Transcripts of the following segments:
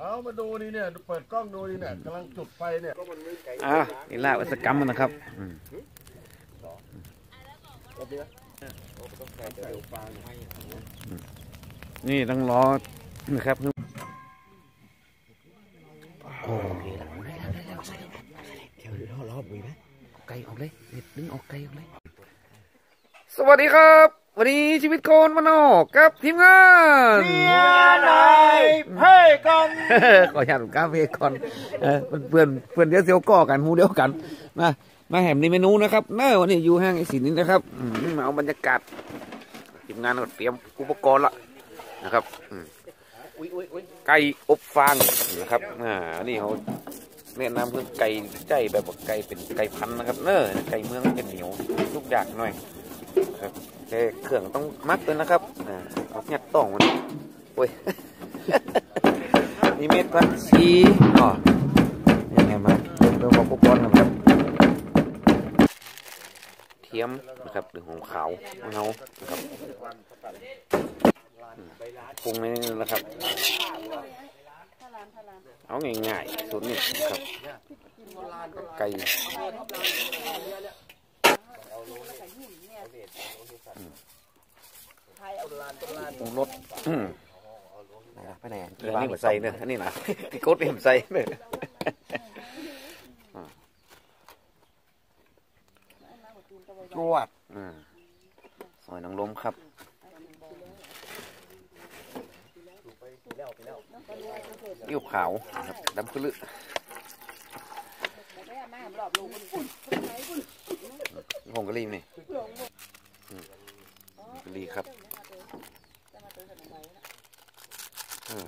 เอามาดูนี่เนี่ยเปิดกล้องดูนี่เนี่ยกำลังจุดไฟเนี่ยอ่านี่ล่าวัสกรรมมันนะครับอืมนี่ต้องรอนะครับโอ้เดี๋ยวรอรอบุยไหมไก่ออกเลยเด็ดดึงออกไก่ออกเลย สวัสดีครับ วันนี้ชีวิตโคนมานอกกับทีมงานนายเพ่กันขออนุญาตกาเฟก่อนเออเพื่อนเพื่อนเดียวเซียวก่อกันหูเดียวกันมามาแหมในเมนูนะครับเนอวันนี้อยู่ห้างไอสินนี้นะครับอืมมาเอาบรรยากาศทีมงานก็เตรียมอุปกรณ์ละนะครับอืมไก่อบฟางนะครับอ่าอันนี้เขาแนะนำเพื่อไก่ใจแบบว่าไก่เป็นไก่พันธุ์นะครับ เนอไก่เมืองเป็นเหนียวทุกอย่างหน่อยครับ แต่เครื่องต้องมัดด้วยนะครับอ่าเอายัดต้องมันโอ้ยนี่เม็ดพันสีอ๋อยังไงมาเริ่มเริ่มอุปกรณ์กันครับเทียมนะครับหรือของขาวของเงานะครับปรุงในนี้นะครับ เอาง่ายๆสูตรนี้นะครับไก่ อืมปรุงรสอืมไปไหนเรื่องนี้ผมใส่เนี่ยอันนี้นะที่โคตรเห็มใส่เนี่ยจวดอืมซอยนางรมครับยิ้วขาวนะครับดำขึ้นลึ ผงกะหรี่นี่อืมกะหรี่ครับอืม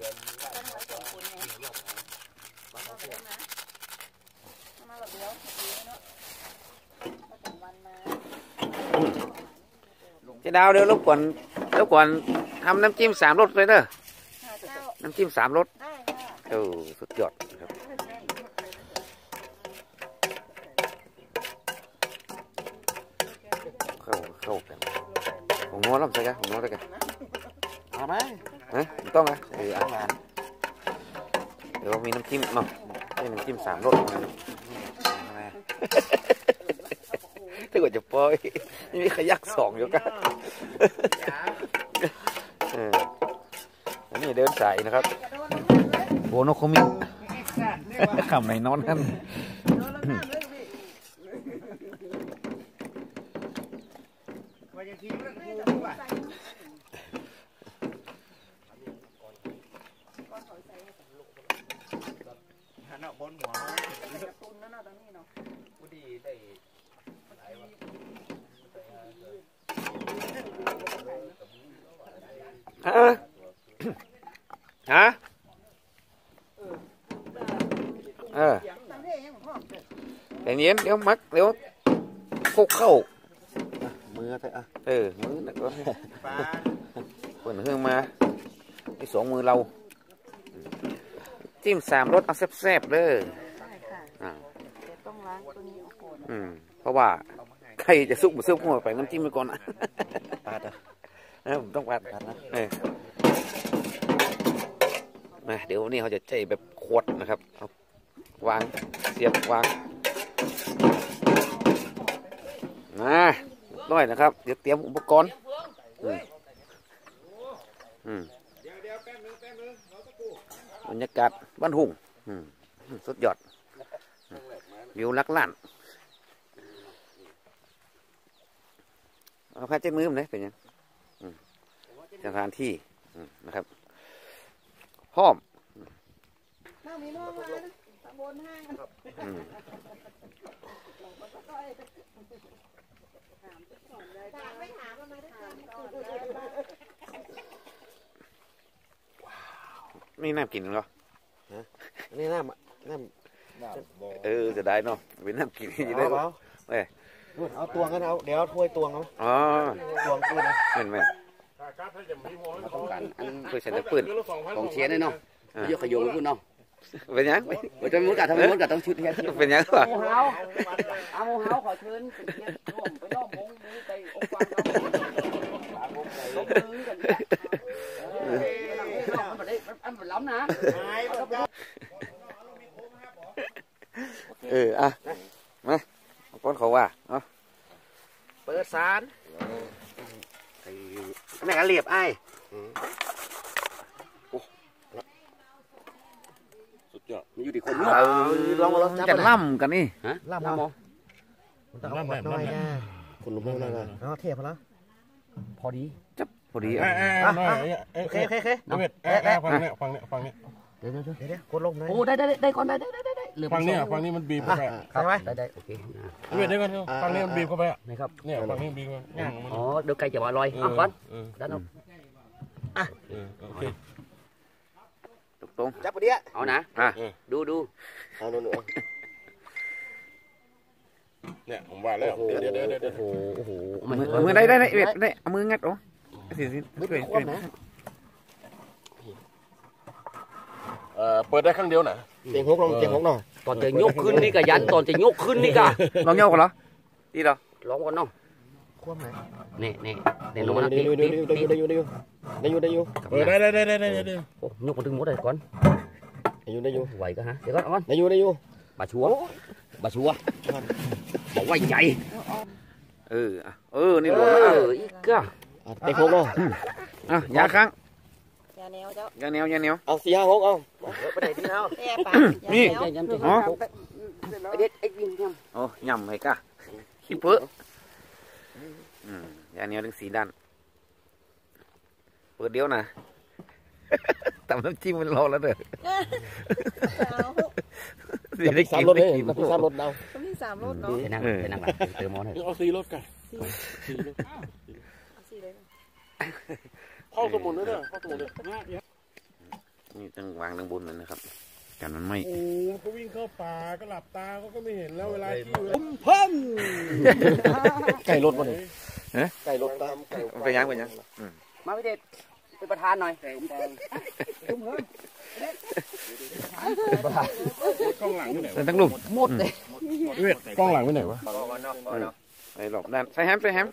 เจ๊ดาวเดี๋ยวรบกวนรบกวนทำน้ำจิ้มสามรสเลยเด้อน้ำจิ้มสามรสเออสุดยอดครับเข้าเข้ากัน ผมนัวแล้วใส่กันผมนัวใส่กันเอาไหมฮะไม่ต้องนะเอออะเดี๋ยวมีน้ำจิ้มเนาะให้น้ำจิ้มสามรสถ้าเกิดจะปล่อยนี่ขยักสองอยู่ กันเอออันนี้เดินสายนะครับโบโนโคมิขำไหนนอนกันฮะฮะเออแต่เย็นเดี๋ยวมักเดี๋ยวคุกเข้ามือใส่อะ เออมือนะก็เปิดเครื่องมาไอ้สองมือเรา จิ้มสามรสเอาแซ่บๆเลยได้ค่ะอ่าแต่ต้องล้างตัวนี้ออกก่อนอืมเพราะว่าใครจะซุกมาซุกหัวไปน้ำจิ้มไปก่อนนะปาดอะเออผมต้องปัดปาดนะเออมาเดี๋ยววันนี้เขาจะใจแบบขวดนะครับเอาวางเสียบวางมา ร้อยนะครับ เดี๋ยวเตรียมอุปกรณ์อืมอืมบรรยากาศบ้านหุ่งอืมสุดยอดอืมวิวลักล้านเอาผ้าเช็ดมือผมเลยเป็นยังสถานที่อืมนะครับพร้อม น้ามีน้องมานะตะบนห้างอืมถามไม่ถามมาได้ถามก่อนนี่น่ากินเหรออันนี่น้ำน้ำเออจะได้เนาะเป็นน้ำกินอเอายู่ได้เอาเอ้ยนู่นเอาตวงกันเอา เดี๋ยวเอาถ้วยตวงเอาอ๋อตวงคืนนะเหม็นไหมต้องการอันเพื่อใช้น้ำปืนของเชียร์นี่เนาะยกขยงคุณเนาะ เป็นยังเออจะมุดกัดทำไมมุดกัดต้องชุดเฮียเป็นยังวะหมูเฮาเอาหมูเฮาขอเชิญไปเที่ยวร่วมไปรอบมงมือไปองค์ฟังเอาลงมือกันเนี่ยเออมันได้มันล้ำนะเอาเอออะมาเอาป้อนเขาว่าเอาเปิดสารไอ้อันไหนกันเรียบไอ้ สุดยอด มันอยู่ที่คน เอาลอง ลองจับจะไปล่ำกันนี่ฮะล่ำล่ำเหรมออมันต้องเอาขวดน้อยนะคุณลุงนั่นน่ะเอาเทียบพอแล้วพอดีจับพอดีเอ้อะยเอ้ยเอ้ยโอเคโอเคโอเคเอ้ยเอ้ยเอ้ยฟังเนี่ยฟังเนี่ยฟังเนี่ยเดี๋ยวเดี๋ยวเดี๋ยวเดี๋ยวเดี๋ยวกดลงหน่อยโอ้ได้ได้ได้ได้ก่อนได้ได้ได้ได้เหลือฟังเนี่ยสอฟังนี่มันบีบเข้าไปใช่ไหมได้ได้โอเคเอ้ยเดี๋ยวก่อนฟังนี่มันบีบเข้าไปอะนะครับเนี่ยฟังนี่บีบเข้าไปย่างมันอ๋อเดี๋ยวไก่จะมาลอยเอาก่อนเออด้านเอาเออโอเคตรงจับไปเดี๋ยวเอานะๆอะดูดูเอาหนูหนู เนี่ยผมว่าแล้วเดี๋ยวเดี๋ยวเดี๋ยวเดี๋ยวโอ้โหโอ้โหเอามือเอามือได้ได้ได้เวทได้เอามืองัดโอ้สิสิไม่ช่วยเป็นคช่วยนนะเอ่อเปิดได้ครั้งเดียวนะเตียงหกลงเตียงหกหน่อยตอนจะยกขึ้นนี่กะยันตอนจะยกขึ้นนี่กะลองโยกกันเหรอดีเหรอลองก่อนเนาะควบไหนนี่นี่นี่ลงมานะได้นี่อยู่ได้นี่อยู่ได้อยู่ได้อยู่ได้อยู่ได้อยู่เปิดได้ได้ได้ได้ได้ได้โอ้ยกมาถึงหมดเลยก่อนได้อยู่ได้อยู่ไหวก็ฮะเดี๋ยวก่อนเอาก่อนได้อยู่ได้อยู่บาชัว บาชัวบอกว่าใหญ่ เอออะเออ นี่เอลงแล้วอะออีกก็อะเตียงหกเนาะอะยาค้างยาแนวเจ้ายาเหนียวยาเหนียวเอาสี่ห้าหกเอาไปไหนที่เอาแย่ปากนี่ยาแนวยันจะอ๋อไอเด็ดไอ้ยิงยโอ้ยำให้กะขี้เปื้ออืมยาเหนียวถึงสีด้านเปิดเดียวนะตำน้ำจิ้มมันรอแล้วเด้อเอาเดี๋ยวได้สามกินรถเลได้ยกินน้ำสามรถเอาต้องมีสามรสเนาะำไปนั่งไปนั่งหลังเติมมอหน่อยเอาซีรถกันเอาสี่เลยห้องสมุนด้วยเด้อห้องสมุนด้วยนี่ต้องวางดังบนเลยนะครับกันมันไม่โอ้เขาวิ่งเข้าป่าก็หลับตาเขาก็ไม่เห็นแล้วเวลาที่ไก่รถวะเนี่ยไก่รถตามไก่ไปยังไปยังมาพี่เด็ดเป็นประธานหน่อย กล้องหลังอยู่ไหนใส่ทั้งลุมหมดเลยเวทกล้องหลังไปไหนวะใส่หลบด้านใส่แฮมใส่แฮม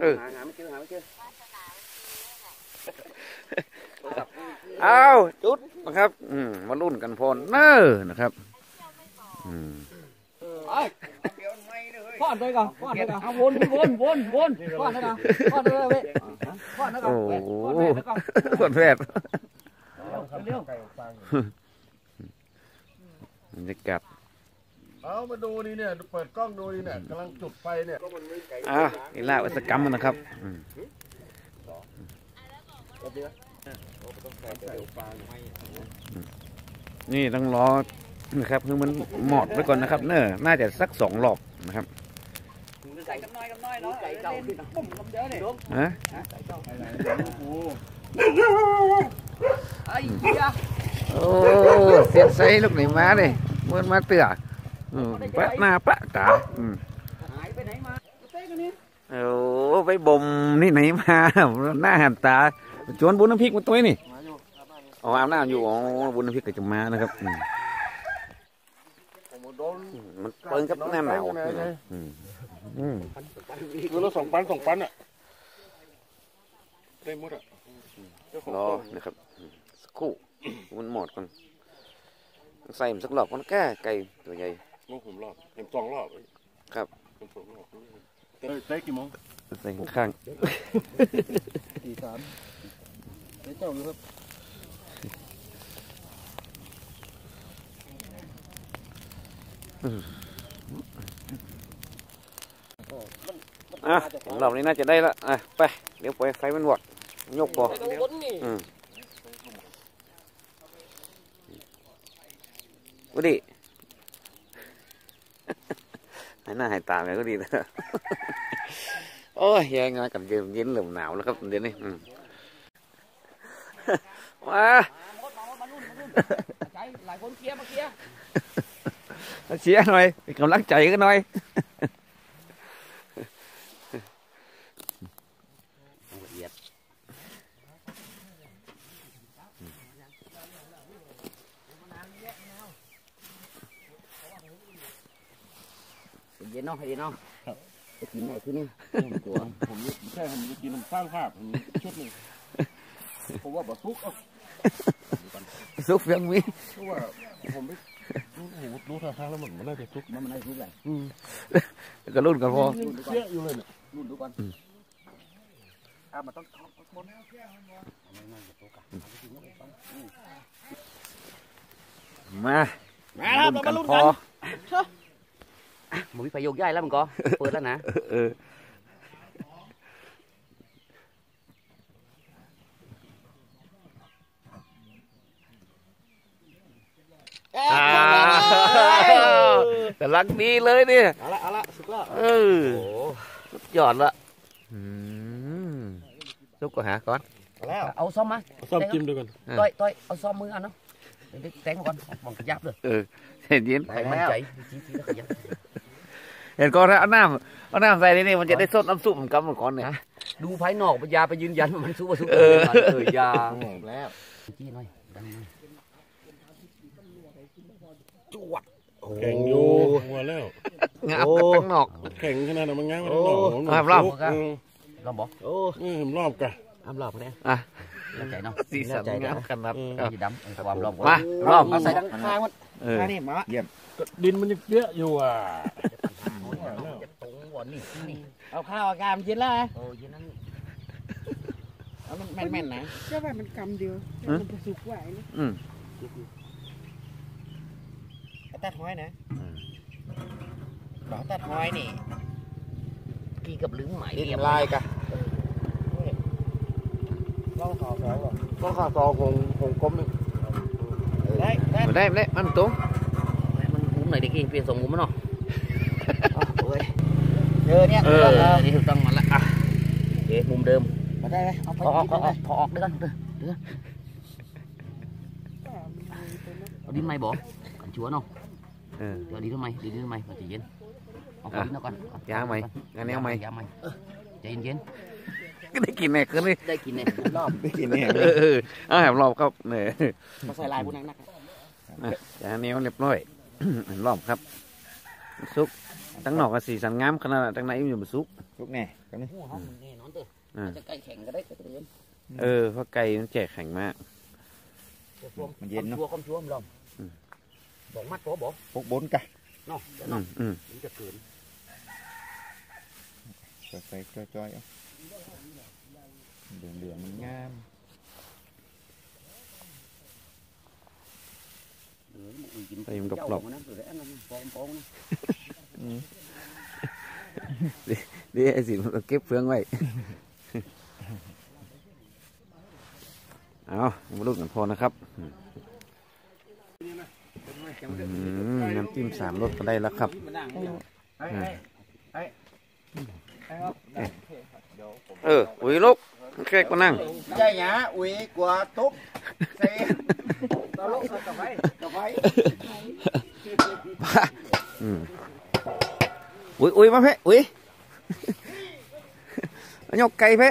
เออหาหาไม่เอาจุดนะครับ อืมมารุ่นกันพอนเนอร์นะครับ อืมป้อนไปก่อนป้อนไปก่อนเอาวนวนวนวนป้อนไปก่อนป้อนไปเลยเว้ยป้อนไปก่อโอ้นโหป้อนไปก่อนคนแพทย์เร็ว บรรยากาศเอามาดูนี่เนี่ยเปิดกล้องดูนี่เนี่ยกำลังจุดไฟเนี่ยอะนี่ล่าวัสกรรมมันนะครับอืมนี่ต้องรอนะครับคือมันหมอดไว้ก่อนนะครับ เนอน่าจะสักสองรอบนะครับใส่กับน้อยกับน้อยเนาะไก่เก่าที่ปุ่มกับเยอะเนี่ยฮะไอ้เหี้ย โอ้เสียดใส่ลูกไหนมาเลยเมื่อมาเตืออืมปะหน้าปะตาอืมหายไปไหนมาเต้กันนี่โอ้ไปบ่มนี่ไหนมาหน้าหันตาชวนบุญน้ำพริกมาตัวนี่อ๋ออาบน้ำอยู่อ๋อบุญน้ำพริกก็จะมานะครับอืมโดนมันเปิ้งกับหน้าหนาวอืมอืมคือรถสองปันสองปันอะได้หมดอะ รอนะครับอืมสักครู่มันหมดก่อนใส่มันสักรอบมันแก้ไก่ตัวใหญ่ลูกผมรอบเห็นสองรอบครับเห็นสองรอบเต้เต้กี่โมงใส่ข้างสี่สามเจ้าอยู่ครับๆอะของเรานี่น่าจะได้ละอะไปเดี๋ยวปล่อยไฟมันวอด ยกพออืมก็ดีหายหน้าหายตาไปก็ดีนะโอ้ยยังไงกันเย็นเย็นเหลื่อมหนาวแล้วครับเดี๋ยวนี้อืม มา หมดมามาลุ่นมาลุ่นใจหลายคนเคลียร์มาเคลียร์ เชียร์หน่อยเป็นกำลังใจกันหน่อย ละเอียด เย็นเนาะเย็นเนาะจะกินไหนที่นี่ตัวผมใช่ผมจะกินผมสร้างภาพผมชุดหนึ่งผมว่าบะซุกเอาซุกเฟียงมีเพราะว่าผมไม่รู้โอ้โหรู้ท่าทางแล้วมันมันน่าจะทุกข์มันมันได้รู้เลยก็รุ่นกันพอเสี้ยอยู่เลยเนี่ยรุ่นดูก่อนอะมันต้องบนมา มาครับเรามาลุ้นกัน พอมึงมีประโยคย่ายแล้วมึงก็เปิดแล้วนะเอออ้าวแต่ลักดีเลยเนี่ยเอาละเอาละสุกแล้วเออสุดยอดละอืมซุกก็หาก่อนเอาแล้วเอาซ่อมมาซ่อมจิ้มด้วยกันอะต้อยต้อยเอาซ่อมมือเอาเนาะเดี๋ยวแตงมาก่อนมองขยับเลยเออเห็นยินใครมั่นใจชี้ชี้แล้วขยับ เห็นก่อนนะเอาน้ำเอาน้ำใส่ในนี่มันจะได้สดน้ำซุปเหมือนกันเหมือนก่อนเนี่ยดูภายนอกปัญญาไปยืนยันว่ามันสู้ว่าสู้เอเอออเออยาแล้วจี้หน่อยดังหน่อยแข่งอยู่หัวแล้วงับกันตั้งนอกแข่งขนาดนั้นมันง้างไม่ได้หรอกผมครับรอบอืมลองบอกโอ้อืมรอบกันอ้ำรอบเนี่ยอะเข้าใจเนาะสีสันงามขนาดอืมเอาสีดำเออความรอบมารอบเอาใส่ดังข้างมันเออมานี่มาดินมันยังเปี้ยอยู่อะ ตรงวันนี่นี่เอาข้าวอาการมันกินแล้วไงโอ้ยนั่นเอามันแม่นๆนะเจ้าว่ามันกำเดียวแต่มันประสุกไหวนะอืมเอาตัดห้อยนะบอกตัดห้อยนี่กี่กับลืมไหมดินลายกะล่องขาวสองล่องขาวสองคงคงกลมได้ได้ไม่ได้ไม่ได้มันตรงมันมุมไหนเด็กเองเปลี่ยนสองมุมมั้งเนาะโอ้ย เจอเนี่ยเออเออนี่ถูกต้องมาละอะโอเคมุมเดิมมาได้ไหมเอาไปพอออกกิพอนอเลอกยพอออกด้วยกันเด้อเด้อเอาดินไม่บอกกันชัวเนาะเออเดี๋ยวดินทำไมดินทำไมมันจะเย็นเอาดินเอาก่อนยาไหมงานแนวไหมยาไหมใจเย็นก็ได้กินแน่คืนนี้ๆได้กินเนี่ยรอบได้กินแน่เออเออเอาแหมรอบครับเนี่ยมาใส่ลายพวกนั้นนักจานนี้เรียบร้อยรอบครับซุก ตั้งนอกกับสีสันงามขนาดนั้นตั้งในมันอยู่บนซุกลูกแน่กันนี่โอ้โหมันแน่นอนเด้ออ่าจะใกล้แข่งก็ได้ก็เย็นเออเพราะไก่มันแจกแข็งมากมันเย็นเนาะชัวความชัวมันลองบอกมัดบอกบอกพวกบนกะเนาะอืมอืมมันจะเกินใส่จอยๆเอาเหลืองเหลืองๆมันงามเออมันกินไก่มันกรอบเจ้ามันนั่นสุดแล้วนั่นปองปองนะๆ เดี๋ยวไอ้สิมันเก็บเฟืองไว้ เอามาลุ้นกันพอนะครับอืมอืมน้ำจิ้มสามรสก็ได้แล้วครับเอออุ้ยลูกแขกมานั่งใช่หยาอุ้ยกว่าตุ๊บเซ่ตลกกับไฟกับไฟ อืม อุ้ยอุ้ยมาเพ่อุ้ยเอายกไก่เ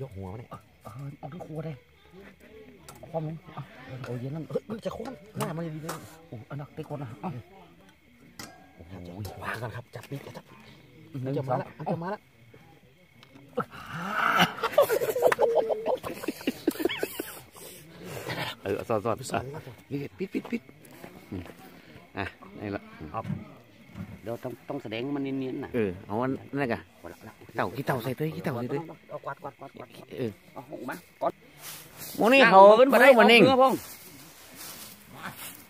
ยวรอบอุ้ยนะเอาไก่ออกเลยเด็ดดึงออกไก่ออกเลยไก่เอาเถอะยกหัวมาเนี่ยเออเอาทั้งครัวเลยเอาความนึงเอาเอาเย็นนั่นเออมันจะโค้งหน้ามันดีเลยโอ้อันนักเตะคนนะเอาโอ้โหวางกันครับ จับปีกจับปีกหนึ่งจะสมาองแล้วจะมาแล้วเออสอดสอดอะนี่ปิดปิดปิดอืมอะนี่ละอืม เดี๋ยวต้องต้องแสดงมันเนียนๆนะเออเอาอันนั่นกะเอาละเอาละเต่าขี้เต่าใส่ด้วยขี้เต่าใส่ด้วยเอากวาดกวาดกวาดกวาดเออเอาหูมาก่อนโมนี่เขานั่งมาได้มันนิ่งเอาเพื่อพง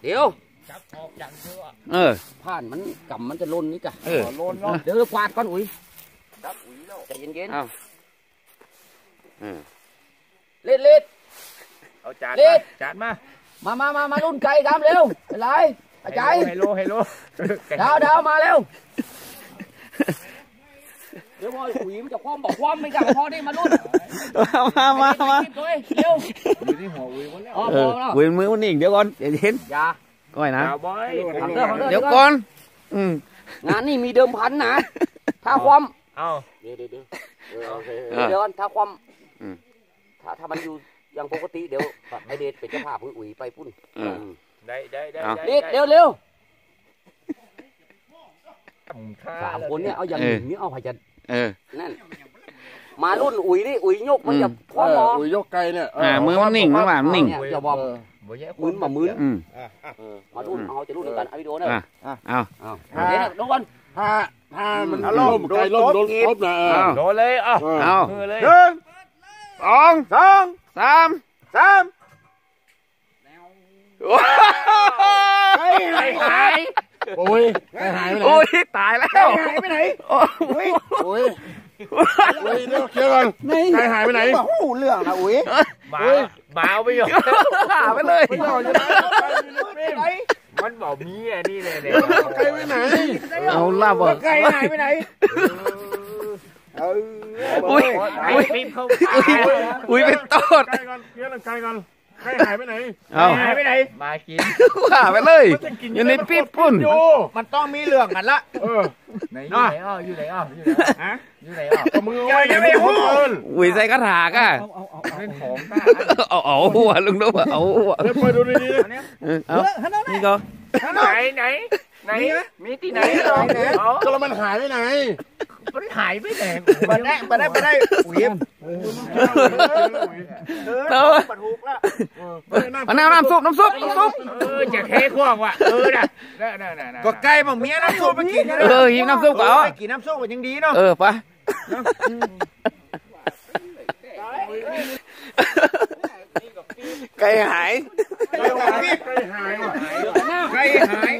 เดี๋ยวเออผ่านมันกำมันจะล่นนี่กะเออล่นเนาะเดี๋ยวกวาดก่อนอุ้ยใจเย็นเอาเออๆเล็ดเล็ดเอาจานเล็ดจานมามามามามารุ่นไก่ทำเร็วเป็นไรอาจารย์ไฮโลไฮโล ดาวดาวมาเร็วเดี๋ยวพอหุยมันจะคว่ำบอกคว่ำไม่กล้าพอได้มารุ่นมามามาไปเก็บตัวเองเร็วอยู่ที่หัวอุ้ยหมดแล้วอ๋อเอพออแล้วเว้นมือมันนิ่งเดี๋ยวก่อนเดี๋ยวเห็นอย่าก้อยนะดาวบอยฟังเด้อฟังเด้อเดี๋ยวก่อนอืมงานนี่มีเดิมพันนะถ้าความเอาเดี๋ยวเดี๋ยวเดี๋ยวเออโอเคเออเดี๋ยวก่อนถ้าความอืมถ้าถ้ามันอยู่อย่างปกติเดี๋ยวไอเดชเป็นเจ้าภาพอุ๋ยไปพุ่นเออได้ได้ได้เอาเดชเร็วเร็วค่ สามคนเนี่ยเอาอย่างหนึ่งนี่เอาไปจะเออนั่นมารุ่นอุ๋ยนี่อุ๋ยยกมันจะพร้อมหมออุ้ยยกไกลเนี่ยอ่ามือมันนิ่งมือมันนิ่งเนี่ยจะบอมบ่แย่มึนมามึนอืมมารุ่นเอาจะรุ่นเดียวกันเอาวิดีโอเนอะอะเอาเอาเดี๋ยวนะดูก่อนถ้าถ้ามันล่มไกลล่มโดนตบนะเออเอาโดนเลยเอ้าเอามือเลยหนึ่งสองสองสามสามโอ้ยหายหาย โอ้ยไก่หายไปไหนโอ้ยตายแล้วหายไปไหนโอ้ยโอ้ยโอ้ยเดี๋ยวเคลียร์ก่อนไก่หายไปไหนมาหูเรื่องนะอุ้ยหมาหมาเอาไปอยู่หาไปเลยไม่ต้องอยู่ไหนไก่อยู่ในฟิล์มมันบอกมีอะนี่เลยเนี่ยไก่ไปไหนเอาล่าบ่ไก่หายไปไหนอุ้ยไอ้อุ้ยฟิล์มเขาอุ้ยเป็นโตดไก่ก่อนเคลียร์เรื่องไก่ก่อน ไก่หายไปไหนเอาหายไปไหน มากินหาไปเลยอยู่ในปี๊บปุ่น อยู่มันต้องมีเรื่องกันละ เออ ไหนอยู่ไหนอ้ออยู่ไหนอ้ออยู่ไหนอ้อฮะ อยู่ไหนอ้อเอามือไว้อย่าไปพูดอุ้ยใส่กระถากอะเล่นของตาเอาเอาหัวลุงดูเอาหัวเดี๋ยวเปิดดูดีๆเออเอานี่ก็ไหนไหน ไหนมีที่ไหนเหรอเอาก็แล้วมันหายไปไหนมันหายไปไหนมาได้มาได้มาได้อุ้ยเออเอาน้ำน้ำซุปน้ำซุปน้ำซุปเออจะเทควงว่ะเออน่ะน่ะน่ะน่ะน่ะก็ไก่บางเมียน้ำซุปไปกินเออหิมน้ำซุปก็เอาไปกินน้ำซุปก็ยังดีเนาะเออไปไก่หายไก่หายไก่หายว่ะไก่หาย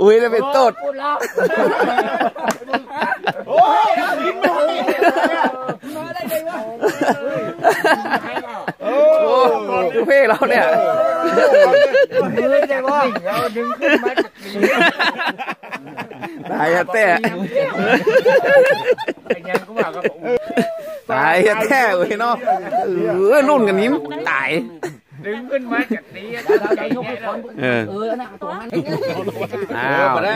อุ้ยจะเป็นตดพูดแล้วโอ้ยกินไม่หายโอ้คือเพ่เราเนี่ยมือใจว่าเราดึงขึ้นมาตายอะแต่ไอ้ยังก็ว่ากับผมตายอะแต่เว้ยเนาะเออรุ่นกันนี้ตาย ดึงขึ้นมาจากนี้ใจเย็นแล้วเออเออนะตัวนั้นอ้าวแล้ว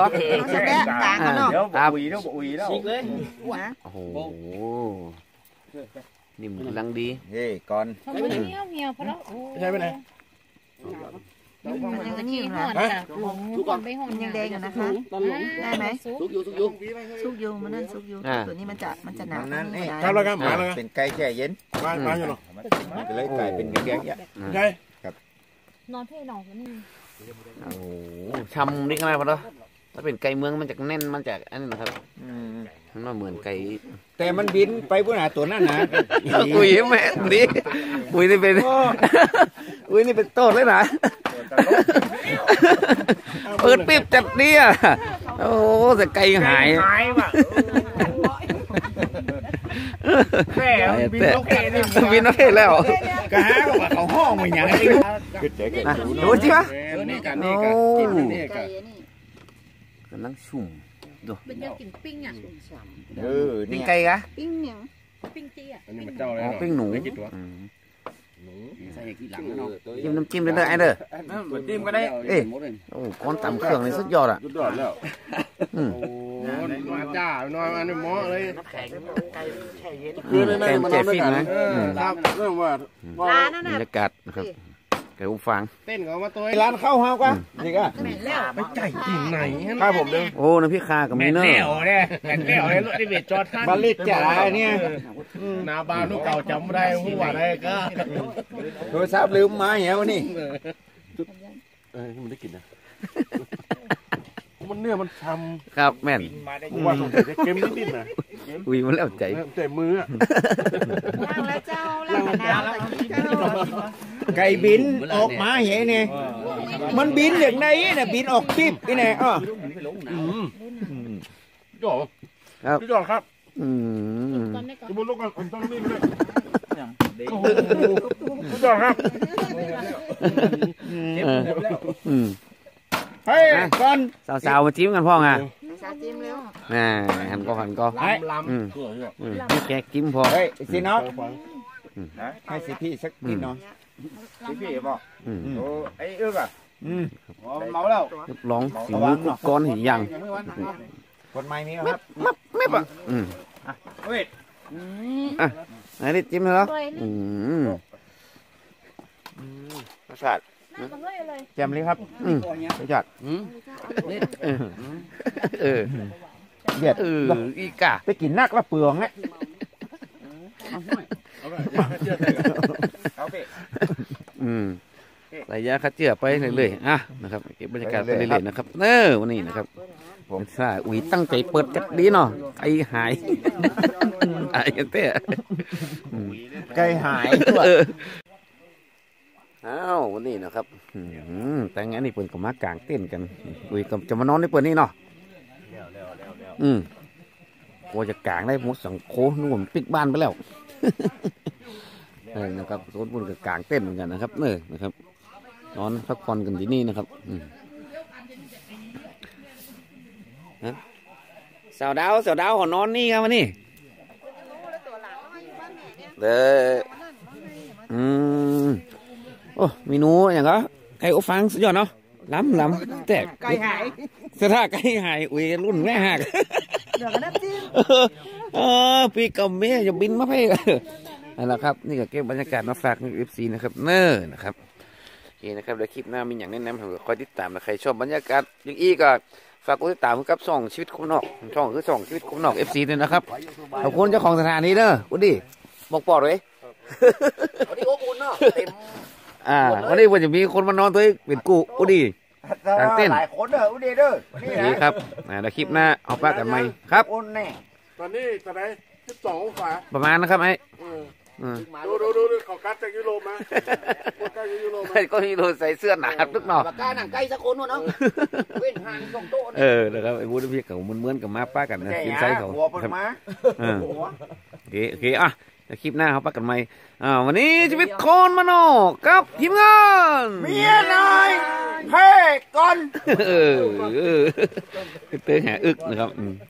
รถแสดงกลางกันเนาะเดี๋ยวอุ๋ยแล้วอุ๋ยแล้วโอ้โหนี่มันกำลังดีเฮ้ก่อนทำไมเงี้ยวเงี้ยวเพราะเราโอ้ใช่ไปไหน มันยังที่ห่อนค่ะทุกคนไปห่อนยังแดงนะคะได้ไหมสุกอยู่สุกอยู่ซุกอยู่มันนั่นซุกอยู่ตัวนี้มันจะมันจะหนานั่นเองครับแล้วครับมาแล้วครับเป็นไก่แช่เย็นมามาอยู่เนาะมันก็เลยกลายเป็นแกงๆเนี่ยใช่นอนเพ่นอนนี่โอ้โหชำนี่ขนาดพอแล้ว ถ้าเป็นไก่เมืองมันจะแน่นมันจะอันนี้นะครับมันมาเหมือนไก่แต่มันบินไปพุ่นหาตัวนั่นนะอุ้ยแม่นี่อุ้ยนี่เป็นอุ้ยนี่เป็นโต้นเลยนะเปิดปิ๊บจัดเนี่ยโอ้แต่ไก่หายหายว่ะแค่บินโอเคนี่บินโอเคแล้วก็หาว่าเขาห้องมันยังไงนะดูจิวะนี่ กันนี่กันกินนี่กันกำลังชุ่มเป็นยังกินปิ้งอะเออปิ้นี่งไก่กะปิ้งเนี่ยปิ้งเตี้ยอันนี้มันเจ้าอะไรอ๋อเนาะปิ้งหนูไม่กี่ตัวอืมใส่กี่หลังเนาะจิ้มน้ำจิ้มเลยเด้อไอ้เด้อจิ้มก็ได้เอ้ยโอ้ก้อนตำเครื่องนี่สุดยอดอะยุดยอดแล้วอืมโอ้มาจ้าน้อยมาในหม้อเลยแข็งไก่แช่เย็นคือในในแกงมันเจนอนด้วยฟินกันนะเออครับเรื่องว่าว่าร้านนั่นบรน่ะรยากาศนะครับ ไก่อุ้มฟาง เต้นเขามาตัวร้านข้าวเฮาก็นี่ก็แม่แล้วไปไก่ที่ไหนข้าผมเด้อโอ้น้ำพริกคากับมีเนอร์เนี่ยแม่นแล้วเลยรถที่เวทจอดท่านบาลิกจ๋าเนี่ยนาบานลูกเก่าจำไม่ได้หัวได้ก็โทรศัพท์ลืมมาเหี้ยวันนี้เออมันได้กินนะ มันเนื้อมันช้ครับแม่นมาได้ำกูว่าสงสัยจะเค็มนิดๆนะอุ้ยมันแล้วใจแต่มืออะล่างแล้วเจ้าล่างแล้วเจ้าไก่บินออกมาเหี้ยนี่มันบินอย่างไหนเนี่ยบินออกคลิปนี่แน่อ้อจอครับ พี่จอครับอืมตอนนี้ก่อนจะมุดลูกกันผมต้องนี่เลยโอ้โหพี่จอครับเอออืม เฮ้ยก่อนสาวๆมาจิ้มกันพ่อไงซาจิ้มแล้วน่าหันก็หันก็ลำลำอืมสวยอะอืมนี่แกจิ้มพอเฮ้ยสิเนาะฟังให้สิพี่สักนิดเนาะอืมพี่บอกอืมโอ้ไอ้เอื้ออะอืมอ๋อเมาแล้วรับรองฝีมือกุกก้อนหิยังคนใหม่มีไหมครับมับไม่ปะอืมเฮ้ยไหนนี่จิ้มเลยเหรออร่อยอืนี่มรสชาติ น่าอร่อยเลยแจมเลยครับ อืมรสชาติอืมเออเออเด็ดเอออีกาไปกินนักละเปลืองไงเอาไปอย่าให้เชื่อใจกันเอาไปอืมใส่ยาคัดเจือไปเรื่อยๆอะนะครับเก็บบรรยากาศไปเรื่อยๆนะครับเออวันนี้นะครับผมใช่อุ้ยตั้งใจเปิดจัดดีเนาะไอหายหายกันเต้อืมไก่หายตัวเอออ้าววันนี้นะครับอืมแต่งั้นนี่เปิ่นก็มากางเต้นท์กันอุ้ยก็จะมานอนในเปิ่นนี่เนาะอืมกลัวจะกางได้หมดสังโคนู่นปิดบ้านไปแล้วเออนะครับโซนบุญกับกางเต้นท์เหมือนกันนะครับเออนะครับนอนพักผ่อนกันที่นี่นะครับอืมฮะสาวดาวสาวดาวขอนอนนี่ครับวันนี้เด้ออืม โอ้เมนูอย่างก็ไก่อบฟางสุดยอดเนาะล้ำล้ำแตกไก่หายสถาไก่หายอุ้ยรุ่นแม่หักเดี๋ยวก็น้ำจิ้มเออพี่กับแม่จะบินมาให้กันนั่นแหละครับ นี่ก็เก็บบรรยากาศมาฝากในเอฟซีนะครับเนอร์นะครับโอเคนะครับเดี๋ยวคลิปหน้ามีอย่างแนะนำผมก็คอยติดตามนะใครชอบบรรยากาศอย่างอีก็ฝากกดติดตามกับช่องชีวิตคนนอกช่องคือช่องชีวิตคนนอกเอฟซีด้วยนะครับขอบคุณเจ้าของสถานีเนอะอุดีบอกปอดเลยวันนี้อบอุ่นเนาะเต็ม อ่าวันนี้วันจะมีคนมานอนตัวเองเป็นกูอุดีกางเต้นหลายคนเด้ออุ้ยเด้อนี่นี่นะครับอ่าเดี๋ยวคลิปหน้าเอาปากกันไหมครับอุ่นแน่ตอนนี้ตอนไหนสิบสององศาประมาณนะครับไอ้เอออืมดูดูดูดูเขากัดจากยุโรปมาเขากัดจากยุโรปมาใครก็มีโดนใส่เสื้อหนาทุกหน่อปากกาหนังไก่สักคนวะเนาะเว้นห่างสองโต๊ะเออนะครับไอ้วูดพี่กับมันเหมือนกับมาป้ากันนะแก่กินยาไซส์เขาหัวเปิดครับมาเออโอเคโอเคอะ เดี๋ยวคลิปหน้าเขาป้ากันใหม่อ่าวันนี้ชีวิตโคนมโนกับทีมงานเมียนายเพ่ก่อนเออเออเตอแหอึกนะครับอืม